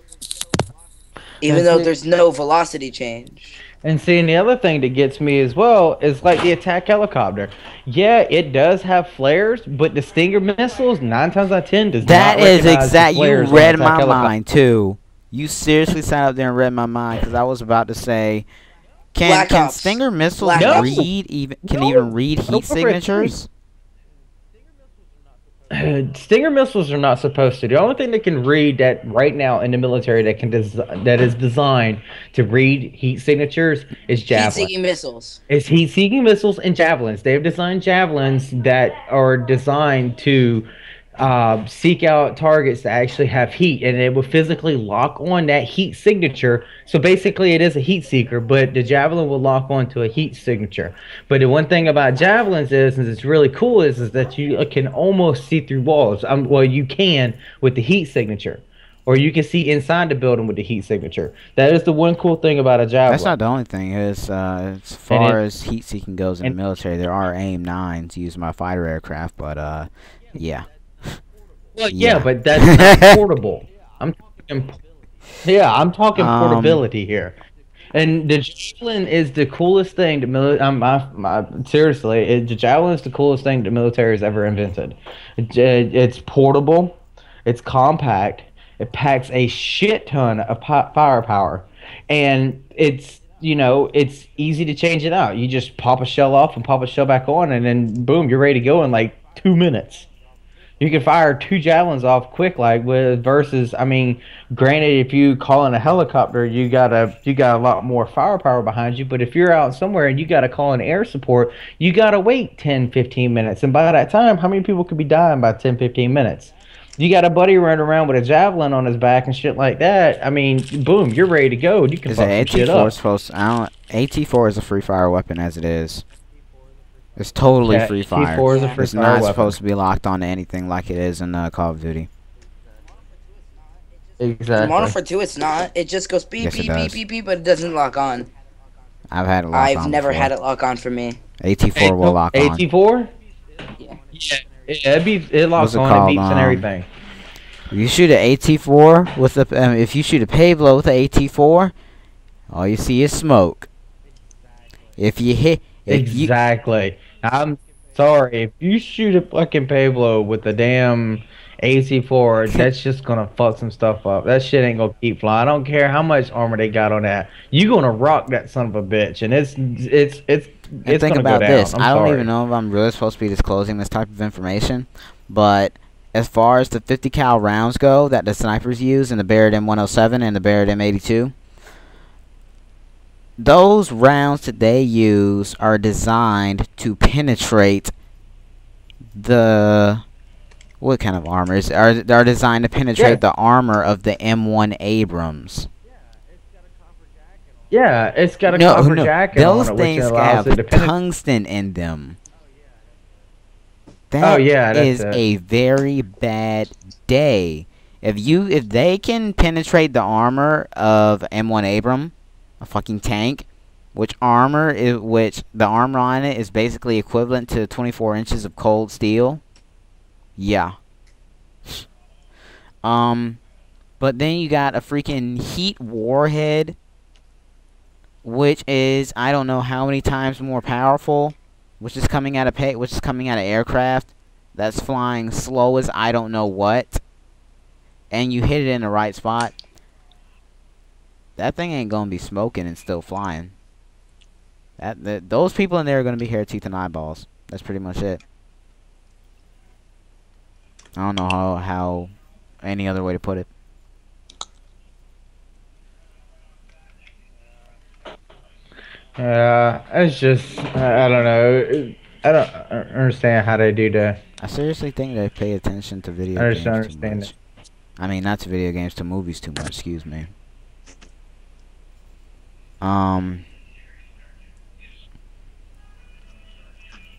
Even That's though it. there's no velocity change. And seeing the other thing that gets me as well is like the attack helicopter. Yeah, it does have flares, but the Stinger missiles nine times out of ten does That not is recognize the exact. You flares on read my helicopter. mind too. You seriously sat up there and read my mind because I was about to say, can Black can Ops. Stinger missiles Black Ops. read even can No. even read heat don't signatures? Uh, Stinger missiles are not supposed to. The only thing that can read that right now in the military that can des- that is designed to read heat signatures is javelin. Heat-seeking missiles. It's heat-seeking missiles and javelins. They have designed javelins that are designed to uh, seek out targets that actually have heat, and it will physically lock on that heat signature. So basically, it is a heat seeker, but the javelin will lock onto a heat signature. But the one thing about javelins is, and it's really cool, is, is that you can almost see through walls. Um, well, you can with the heat signature. Or you can see inside the building with the heat signature. That is the one cool thing about a javelin. That's not the only thing. Is uh, as far it- as heat seeking goes in the military, there are AIM nines used by fighter aircraft, but uh, yeah. Well, yeah, Yeah. but that's not portable. I'm talking, yeah, I'm talking Um, portability here. And the javelin is the coolest thing. The mili- um, my, my, seriously, it, the javelin is the coolest thing the military has ever invented. It, it- it's portable, it's compact, it packs a shit ton of po- firepower, and it's you know it's easy to change it out. You just pop a shell off and pop a shell back on, and then boom, you're ready to go in like two minutes. You can fire two javelins off quick, like with versus. I mean, granted, if you call in a helicopter, you got a you got a lot more firepower behind you. But if you're out somewhere and you got to call in air support, you got to wait 10, 15 minutes. And by that time, how many people could be dying by 10, 15 minutes? You got a buddy running around with a javelin on his back and shit like that. I mean, boom, you're ready to go. You can Is fuck shit AT4 up. supposed? I don't. AT4 is a free fire weapon as it is. It's totally Yeah, free fire. T4 is a free It's fire not weapon. supposed to be locked onto anything like it is in uh, Call of Duty. Exactly. Modern for two, it's not. It just goes beep Yes, beep beep beep beep, but it doesn't lock on. I've had it locked I've on never before. had it lock on for me. AT4 will lock on. AT4? Yeah. Yeah, it, it, beeps, it locks it on, called, it beeps and um, everything. You shoot an AT4 with a. Um, if you shoot a Pave Low with an AT4, all you see is smoke. If you hit, if you, Exactly. I'm sorry. If you shoot a fucking Pave Low with a damn AC4, that's just gonna fuck some stuff up. That shit ain't gonna keep flying. I don't care how much armor they got on that. You gonna rock that son of a bitch, and it's it's it's And it's think about this. I don't sorry. even know if I'm really supposed to be disclosing this type of information, but as far as the 50 cal rounds go that the snipers use in the Barrett M107 and the Barrett M82, those rounds that they use are designed to penetrate the what kind of armor is are are designed to penetrate Yeah. the armor of the M1 Abrams. Yeah, it's got a no, copper no, jacket those on it, which things allows have it tungsten in them. Oh, yeah, that's is it. a very bad day. If you if they can penetrate the armor of M1 Abram, a fucking tank, which armor is which the armor on it is basically equivalent to 24 inches of cold steel. Yeah. Um, but then you got a freaking heat warhead, which is I don't know how many times more powerful, which is coming out of pay, which is coming out of aircraft that's flying slow as I don't know what, and you hit it in the right spot. That thing ain't gonna be smoking and still flying. That, that those people in there are gonna be hair, teeth, and eyeballs. That's pretty much it. I don't know how how any other way to put it. Yeah, it's just I, I don't know. I don't understand how they do that. I seriously think they pay attention to video I games too understand much. I mean, not to video games, to movies too much. Excuse me. Um,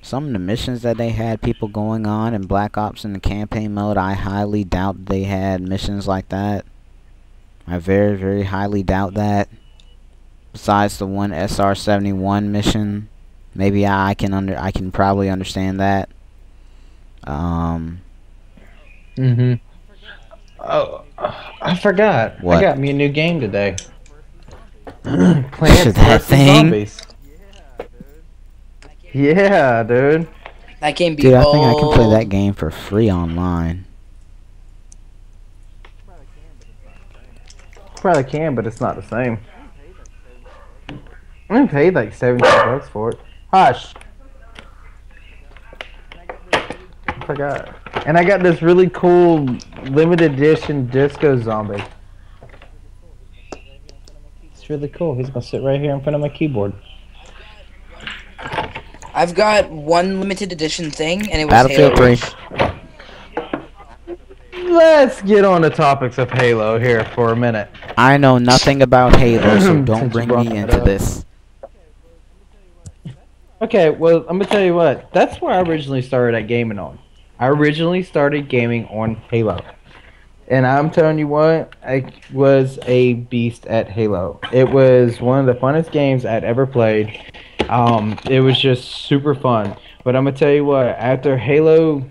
some of the missions that they had people going on in Black Ops in the campaign mode, I highly doubt they had missions like that. I very, very highly doubt that. Besides the one SR-71 mission, maybe I can under I can probably understand that. Um, Mm-hmm. Oh, I forgot. What? I got me a new game today. Plants That thing? Zombies. Yeah, dude. That game be dude, I think I can play that game for free online. Probably can, but it's not the same. I paid like seventy bucks for it. Hush. I forgot. And I got this really cool limited edition disco zombie. It's really cool. He's gonna sit right here in front of my keyboard. I've got one limited edition thing, and it was Battlefield Halo 3. Let's get on the topics of Halo here for a minute. I know nothing about Halo, so don't bring me into up. this. Okay, well, I'm gonna tell you what. That's where I originally started at gaming on. I originally started gaming on Halo, and I'm telling you what, I was a beast at Halo. It was one of the funnest games I'd ever played. Um, it was just super fun. But I'm gonna tell you what. After Halo,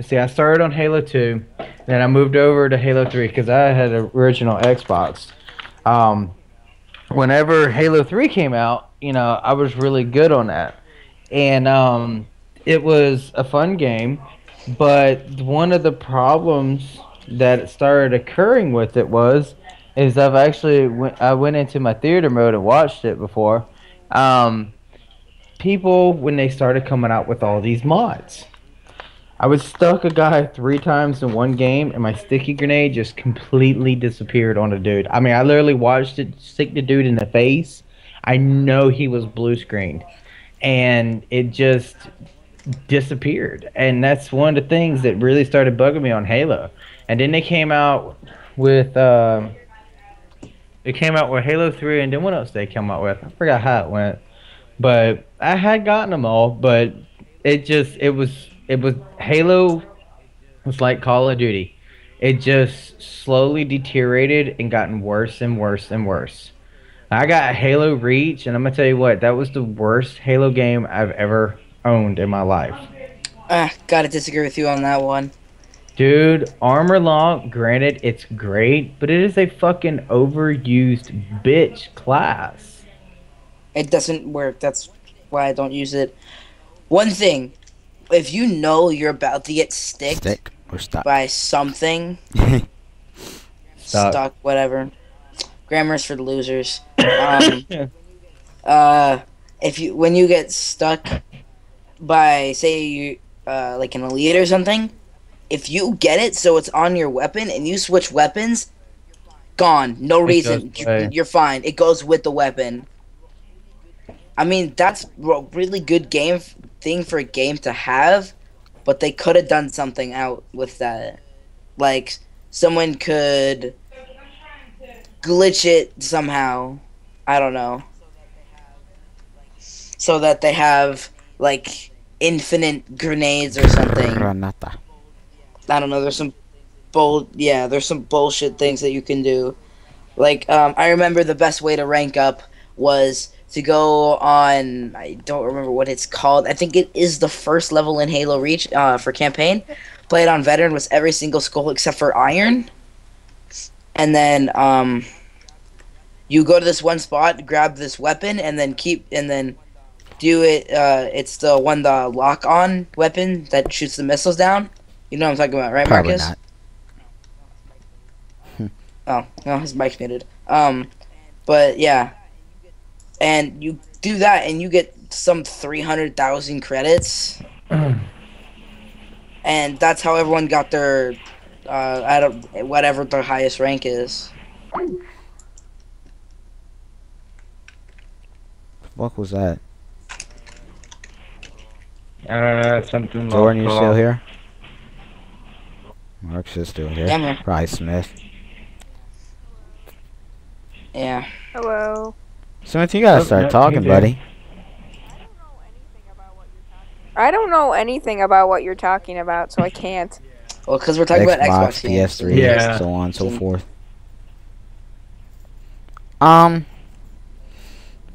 see, I started on Halo 2, then I moved over to Halo 3 because I had an original Xbox. Um, whenever Halo 3 came out, you know, I was really good on that. And um, it was a fun game, but one of the problems that started occurring with it was is I've actually went, I went into my theater mode and watched it before. Um, people when they started coming out with all these mods. I was stuck a guy three times in one game, and my sticky grenade just completely disappeared on a dude. I mean, I literally watched it stick the dude in the face. I know he was blue screened, and it just disappeared. And that's one of the things that really started bugging me on Halo. And then they came out with, um, it came out with Halo Three, and then what else they came out with? I forgot how it went, but I had gotten them all, but it just it was it was Halo was like Call of Duty. It just slowly deteriorated and gotten worse and worse and worse. I got Halo Reach, and I'm gonna tell you what, that was the worst Halo game I've ever owned in my life. Ah, gotta disagree with you on that one. Dude, armor lock, granted, it's great, but it is a fucking overused bitch class. It doesn't work. That's why I don't use it. One thing, if you know you're about to get sticked Stick or stop. by something, Stuck. stuck, whatever. Grammar's for the losers. Um, uh, if you when you get stuck by say you uh, like an elite or something, if you get it so it's on your weapon and you switch weapons, gone. No reason. You, away. you're fine. It goes with the weapon. I mean that's a really good game thing for a game to have, but they could have done something out with that. Like someone could glitch it somehow. I don't know. So that they have like infinite grenades or something. Granata. I don't know. There's some bull. Yeah, there's some bullshit things that you can do. Like um, I remember the best way to rank up was to go on. I don't remember what it's called. I think it is the first level in Halo Reach uh, for campaign. Play it on veteran with every single skull except for iron. And then um, you go to this one spot, grab this weapon, and then keep and then do it. Uh, it's the one the lock on weapon that shoots the missiles down. You know what I'm talking about, right, Probably Marcus? not. Oh, no, his mic's muted. Um, but yeah, and you do that, and you get some three hundred thousand credits, and that's how everyone got their, uh, I don't, whatever their highest rank is. What was that? I don't know, something Jordan, you still here? Mark's is still here. Yeah, man. Probably Smith. Yeah. Hello. Smith, you gotta Oh, start yeah, talking, buddy. I don't know anything about what you're talking about, so I can't. Well, because we're talking about Xbox, Xbox games. PS3, Yeah. so on and so forth. Um,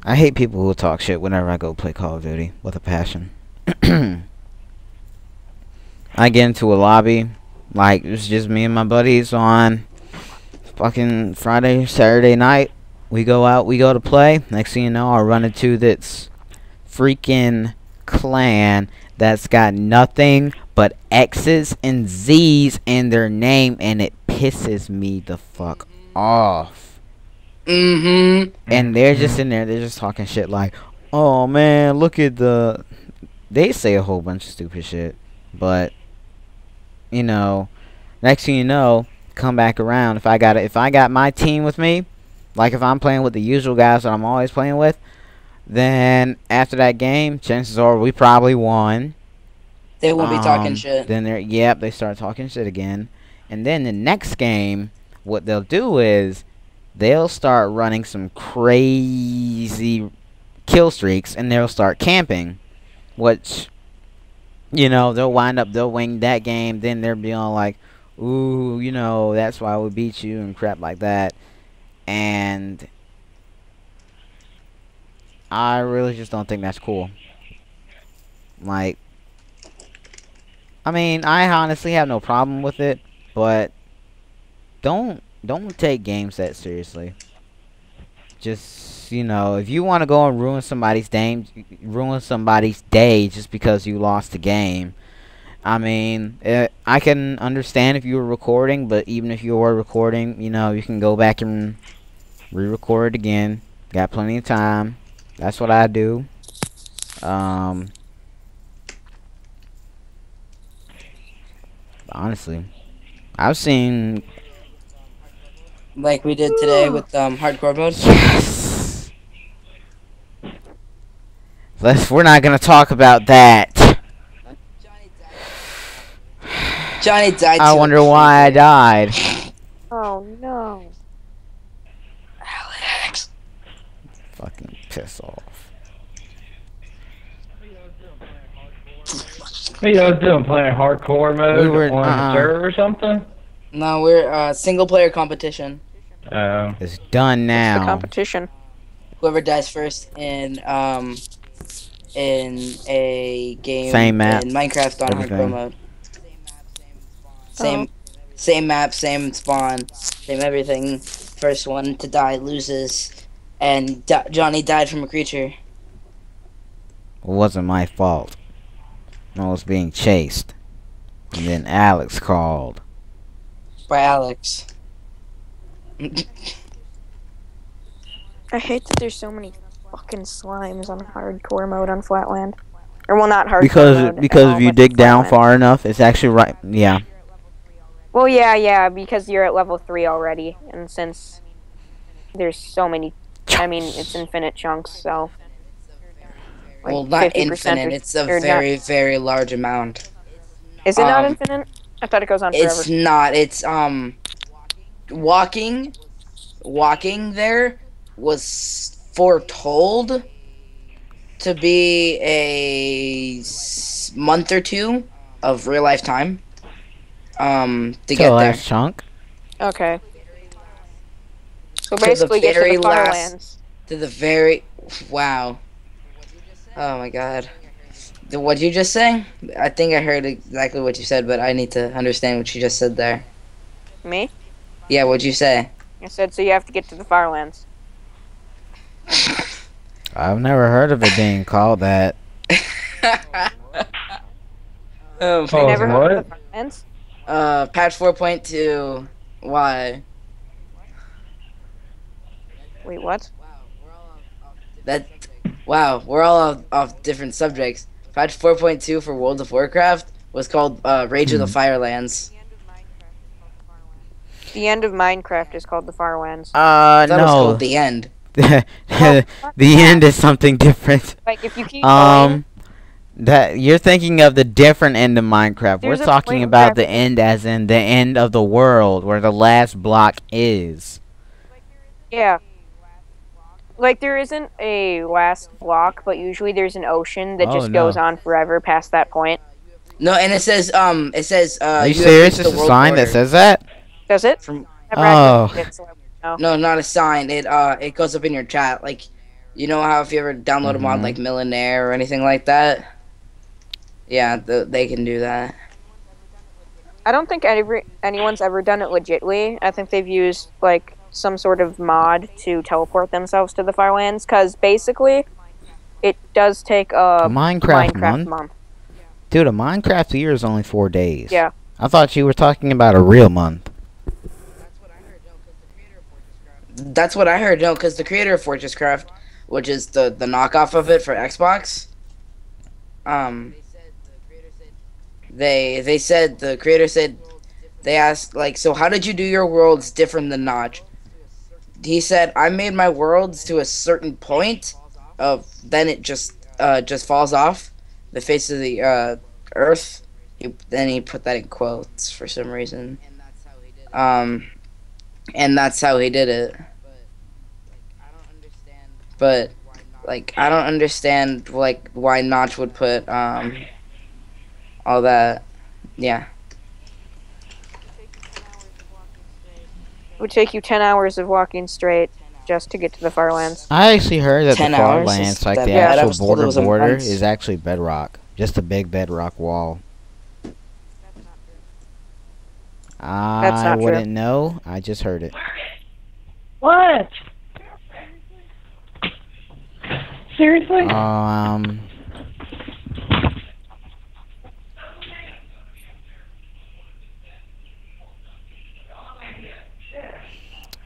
I hate people who talk shit whenever I go play Call of Duty with a passion. I get into a lobby, like it's just me and my buddies on fucking Friday, Saturday night. We go out, we go to play. Next thing you know, I run into this freaking clan that's got nothing but X's and Z's in their name, and it pisses me the fuck off. Mm-hmm. And they're just in there, they're just talking shit like, oh man, look at the. They say a whole bunch of stupid shit, but, you know, next thing you know, come back around. If I got if I got my team with me, like if I'm playing with the usual guys that I'm always playing with, then after that game, chances are we probably won. They won't be talking Um, shit. Then they're yep, they start talking shit again. And then the next game, what they'll do is they'll start running some crazy kill streaks and they'll start camping. Which you know, they'll wind up they'll win that game, then they're being like, Ooh, you know, that's why we beat you and crap like that. And I really just don't think that's cool. Like I mean, I honestly have no problem with it, but don't don't take games that seriously. just you know, if you want to go and ruin somebody's game, ruin somebody's day just because you lost the game. I mean, eh, I can understand if you were recording, but even if you were recording, you know, you can go back and re-record it again. Got plenty of time. That's what I do. Um, honestly, I've seen Like we did today with um, hardcore mode. Yes. Let's. We're not gonna talk about that. Johnny died. I to a wonder why I died. Oh no. Alex. Fucking piss off. What you guys doing? Playing hardcore mode We were- on uh-uh. the server or something? No, we're uh, single player competition. Oh. It's done now The now. competition. Whoever dies first in um in a game Same map. in Minecraft on Everything. hardcore mode. Same same map, same spawn, same everything. First one to die loses, and Di- Johnny died from a creature. It wasn't my fault. I was being chased. And then Alex called. by Alex. I hate that there's so many fucking slimes on hardcore mode on Flatland. Or well, not hardcore Because mode at because if you dig down Flatland. far enough, it's actually right. Yeah. Well, yeah, yeah, because you're at level three already, and since there's so many, I mean, it's infinite chunks, so. like well, not infinite. or- It's a or not- very very large amount. Is it not um, infinite? I thought it goes on forever. It's not. It's um walking walking there was foretold to be a month or two of real life time um to The get there. last chunk. Okay. So the basically, get to very the last- Firelands. To the very wow. Oh my god. The, what'd you just say? I think I heard exactly what you said, but I need to understand what you just said there. Me? Yeah, what'd you say? I said, so you have to get to the Firelands. I've never heard of it being called that. oh, Oh, Never heard of what? the Uh, patch 4.2. Why? Wait, what? That. Wow, we're all off, off different subjects. Patch 4.2 for World of Warcraft was called uh, Rage of the Firelands. The end of Minecraft is called the Firelands. Uh, That was no. called the end. the end is something different. Like, if you keep Um, that you're thinking of the different end of Minecraft. We're talking about the end as in the end of the world, where the last block is. yeah. Like, there isn't a last block, but usually there's an ocean that Oh, just no. goes on forever past that point. No, and it says um, it says uh. Are you have serious? It's a world sign that says that. Does it? From Oh. Actually did, so I wouldn't know. no, not a sign. It uh, it goes up in your chat. Like, you know how if you ever download a mod like Millenaire or anything like that. Yeah, th- they can do that. I don't think every, anyone's ever done it legitly. I think they've used like some sort of mod to teleport themselves to the Firelands because basically, it does take a A Minecraft, Minecraft month, month. dude. A Minecraft year is only four days. Yeah. I thought you were talking about a real month. That's what I heard. No, because the creator of FortressCraft, which is the the knockoff of it for Xbox, um, they they said the creator said they asked like, so how did you do your worlds different than Notch? He said I made my worlds to a certain point, of then it just uh just falls off the face of the uh earth. He, then he put that in quotes for some reason. Um, and that's how he did it. But like I don't understand like why Notch would put um all that. Yeah. It would take you ten hours of walking straight just to get to the Firelands. I actually heard that the 10 hours? Farlands, like the bad? Actual was border border, month. is actually bedrock. Just a big bedrock wall. I not true. wouldn't know. I just heard it. What? Seriously? Um.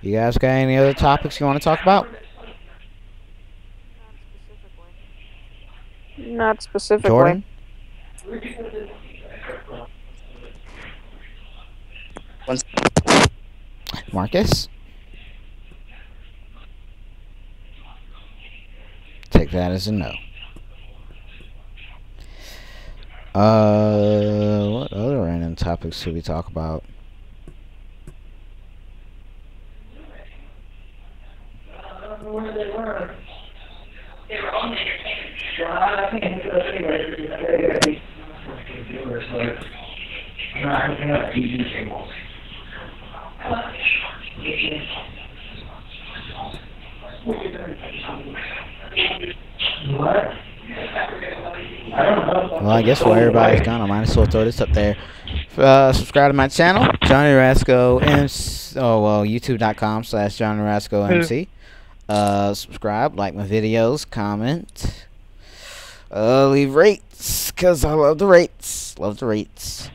You guys got any other topics you want to talk about? Not specifically. Jordan? Marcus? Take that as a no. Uh, what other random topics should we talk about? Well, I guess while everybody's gone, I might as well throw this up there. Uh, subscribe to my channel, Johnny Rascoe, MC, oh, well, youtube.com slash Johnny Rascoe MC. Uh, subscribe, like my videos, comment, uh, leave rates, because I love the rates. Love the rates.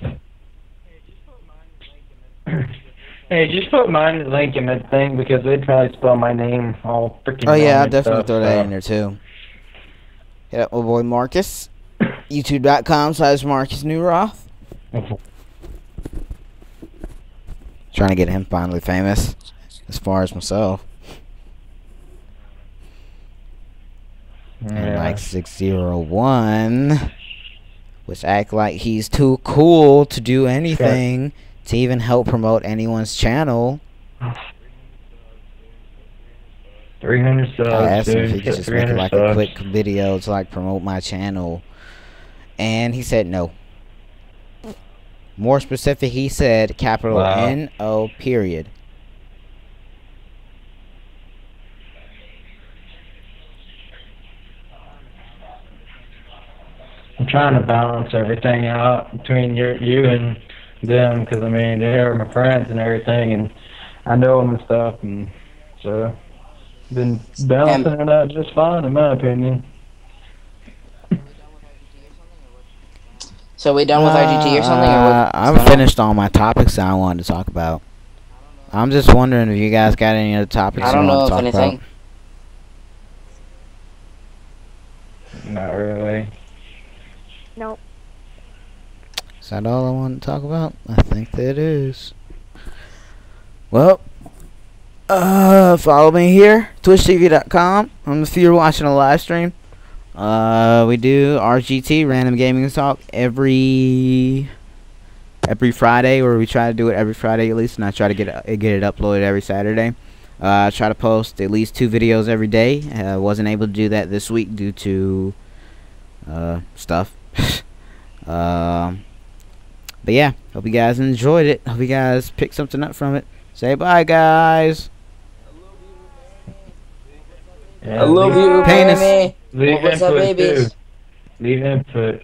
Hey, just put mine link in that thing because they'd probably spell my name all freaking. Oh, yeah, I'll definitely stuff, throw that so. in there, too. Hit up my boy Marcus, youtube.com slash Marcus Newroth. Trying to get him finally famous, as far as myself. and Yeah. like 601 which act like he's too cool to do anything to even help promote anyone's channel. 300 subs. i asked him if he could just make 300 like a quick video to like promote my channel. And he said no. More specific he said capital Wow. n o period. I'm trying to balance everything out between your, you and them because I mean they're my friends and everything, and I know them and stuff, and so been balancing it out just fine in my opinion. So we done with RGT or something? Or Uh, what? I'm finished all my topics that I wanted to talk about. I'm just wondering if you guys got any other topics I you don't want know to if talk anything. about. Not really. Nope. Is that all I want to talk about? I think that is. Well, uh, follow me here, twitchtv.com. Um, if you're watching a live stream, uh, we do RGT, Random Gaming Talk, every every Friday, or we try to do it every Friday at least, and I try to get it, get it uploaded every Saturday. Uh, I try to post at least two videos every day. Uh, wasn't able to do that this week due to uh, stuff. um, but yeah, hope you guys enjoyed it. Hope you guys picked something up from it. Say bye, guys. I love leave- you, Penis. Grammy. Leave What's up, input babies? too. Leave input.